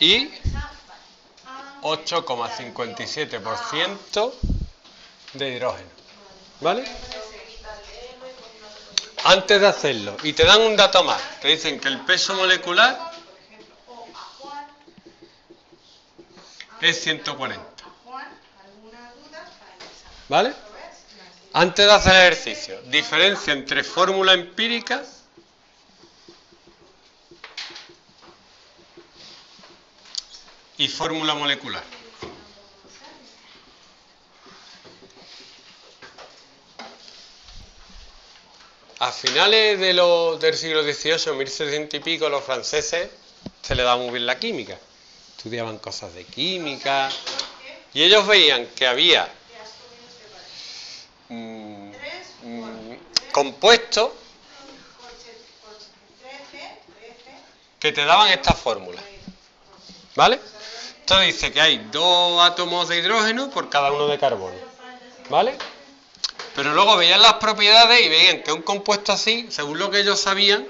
y 8,57% de hidrógeno. ¿Vale? Antes de hacerlo, y te dan un dato más, te dicen que el peso molecular es 140. ¿Vale? Antes de hacer el ejercicio, diferencia entre fórmula empírica y fórmula molecular. A finales de del siglo XVIII, 1700 y pico, los franceses se le daba muy bien la química. Estudiaban cosas de química y ellos veían que había mm, mm, compuestos que te daban esta fórmula. ¿Vale? Esto dice que hay dos átomos de hidrógeno por cada uno de carbono. ¿Vale? Pero luego veían las propiedades y veían que un compuesto así, según lo que ellos sabían,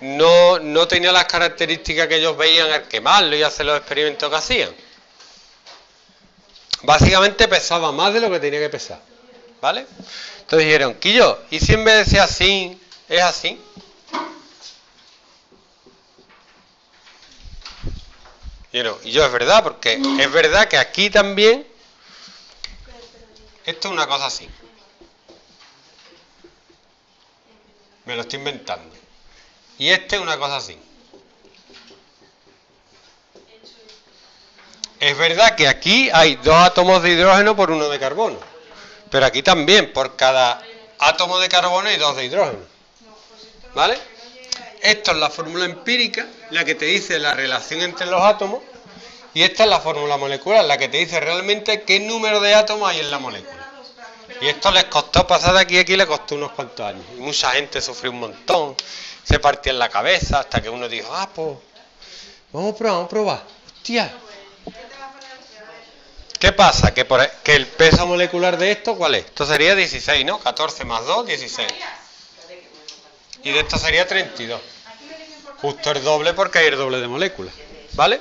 no, no tenía las características que ellos veían al quemarlo y hacer los experimentos que hacían. Básicamente pesaba más de lo que tenía que pesar. ¿Vale? Entonces dijeron, Quillo, ¿y si en vez de ser así, es así? Y yo, es verdad, porque es verdad que aquí también esto es una cosa así. Me lo estoy inventando. Y este es una cosa así. Es verdad que aquí hay dos átomos de hidrógeno por uno de carbono. Pero aquí también, por cada átomo de carbono hay dos de hidrógeno. ¿Vale? Esto es la fórmula empírica, la que te dice la relación entre los átomos, y esta es la fórmula molecular, la que te dice realmente qué número de átomos hay en la molécula. Y esto les costó pasar de aquí a aquí, le costó unos cuantos años. Y mucha gente sufrió un montón, se partía en la cabeza, hasta que uno dijo, ah, pues, vamos a probar, vamos a probar. Hostia. ¿Qué pasa? Que, por, e, que el peso molecular de esto, ¿cuál es? Esto sería 16, ¿no? 14 más 2, 16. Y de esto sería 32. Justo el doble porque hay el doble de moléculas. ¿Vale?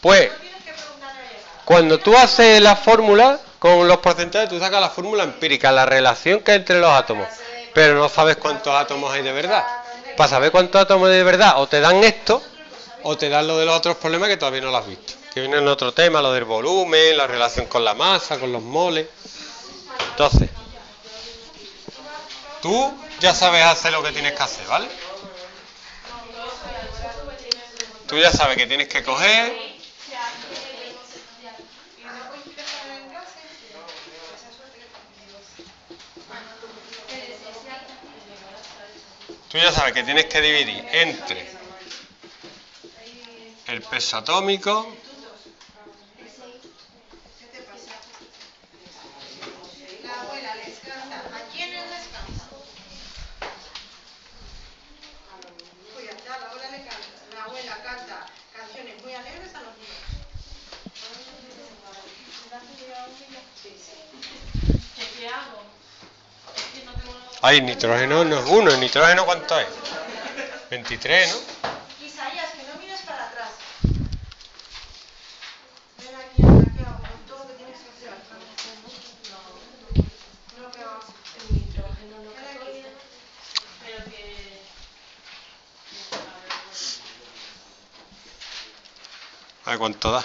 Pues, cuando tú haces la fórmula con los porcentajes, tú sacas la fórmula empírica, la relación que hay entre los átomos, pero no sabes cuántos átomos hay de verdad. Para saber cuántos átomos hay de verdad, o te dan esto, o te dan lo de los otros problemas que todavía no lo has visto. Que viene en otro tema, lo del volumen, la relación con la masa, con los moles. Entonces, tú ya sabes hacer lo que tienes que hacer, ¿vale? Tú ya sabes que tienes que coger. Tú ya sabes que tienes que dividir entre el peso atómico Ay, nitrógeno no es uno, ¿el nitrógeno cuánto es? 23, ¿no? Isaías, que no mires para atrás. Ven aquí, aquí todo lo que tienes que hacer. No, no que va. El nitrógeno no que pero que... A ver cuánto da.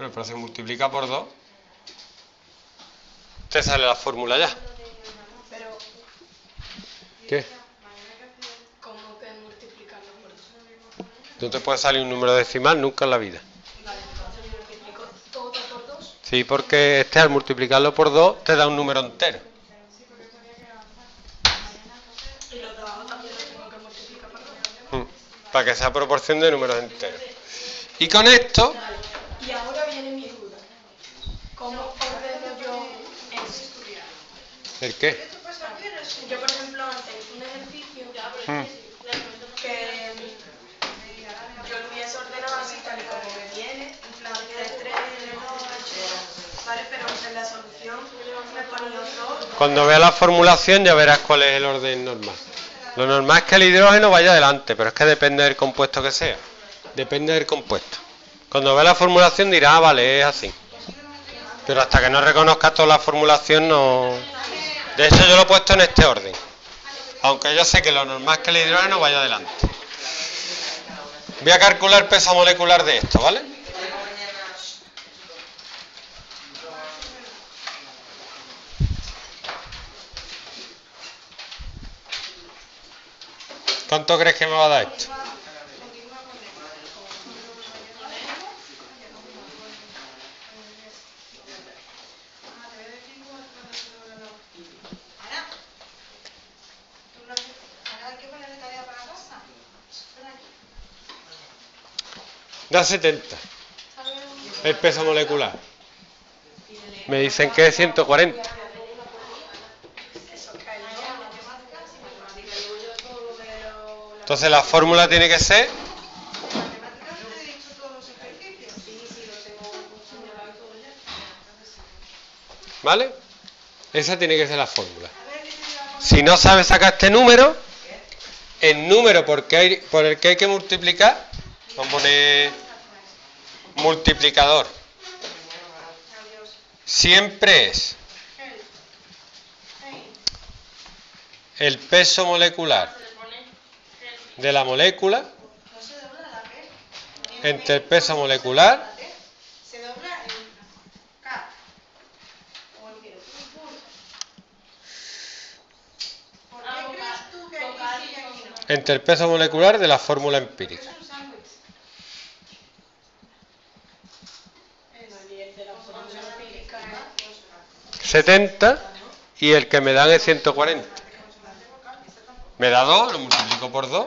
Pero, pero se multiplica por 2, te sale la fórmula ya. ¿Qué? ¿Cómo No te puede salir un número decimal nunca en la vida. Vale, entonces multiplico todo por 2. Sí, porque este al multiplicarlo por 2 te da un número entero. Y los abajo también los tengo que multiplicar por 2. Mm, Para que sea proporción de números enteros. Y con esto, Y ahora viene mi duda. ¿Cómo ordeno yo eso? ¿El qué? Yo, por ejemplo, antes hice un ejercicio Mm, que mm, yo lo hubiese ordenado así tal y como me viene, en plan de 3, de 2, ¿vale? Pero en la solución me ponía otro. Cuando veas la formulación ya verás cuál es el orden normal. Lo normal es que el hidrógeno vaya adelante, pero es que depende del compuesto que sea. Depende del compuesto. Cuando veas la formulación dirás, ah, vale, es así. Pero hasta que no reconozcas toda la formulación no... De hecho yo lo he puesto en este orden. Aunque yo sé que lo normal es que el hidrógeno vaya adelante. Voy a calcular peso molecular de esto, ¿vale? ¿Cuánto crees que me va a dar esto? Da 70. El peso molecular. Me dicen que es 140. Entonces la fórmula tiene que ser ¿Vale? Esa tiene que ser la fórmula. Si no sabes sacar este número, el número por, hay- por el que hay que multiplicar, vamos a poner multiplicador, siempre es el peso molecular de la molécula entre el peso molecular entre el peso molecular de la fórmula empírica. Es un sándwich. Y el de la fórmula empírica es 70 y el que me dan es 140. Me da 2, lo multiplico por 2.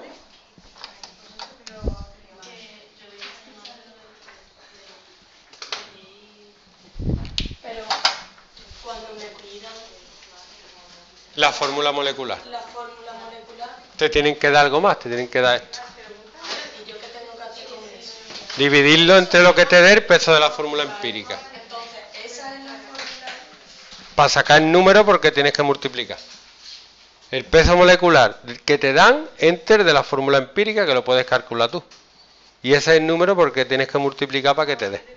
Pero cuando me pidan La fórmula molecular. la fórmula molecular, Te tienen que dar algo más, te tienen que dar esto. Dividirlo entre lo que te dé el peso de la fórmula empírica. Entonces, esa es la fórmula. Para sacar el número porque tienes que multiplicar. El peso molecular que te dan, enter de la fórmula empírica que lo puedes calcular tú. Y ese es el número porque tienes que multiplicar para que te dé.